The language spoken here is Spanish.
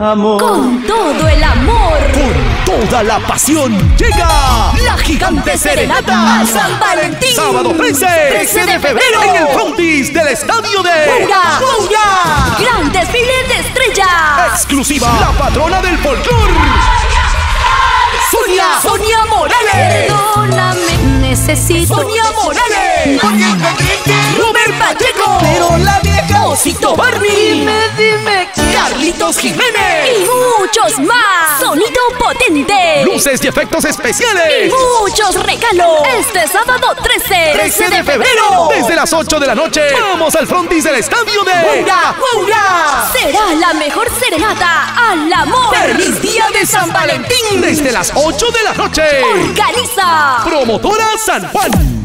Amor. Con todo el amor. Con toda la pasión llega La gigante serenata a San Valentín. Sábado 13, 13 de febrero. en el frontis del estadio de Pura. Pura. Gran desfile de estrellas. Exclusiva, la patrona del folclor. Sonia. Sonia Morales. Perdóname, necesito. Sonia Morales. Robert Pacheco. Pero la vieja. Osito Barney. Dime, dime. Carlitos Jiménez. Y muchos más. Sonido potente. Luces y efectos Y especiales. muchos regalos. Este sábado 13. 13 de febrero. Desde las 8 de la noche. Vamos al frontis del estadio de ¡Pura! ¡Pura! Será la mejor serenata al amor. ¡Feliz Día de San Valentín! Desde las 8 de la noche. Organiza. Promotora San Juan.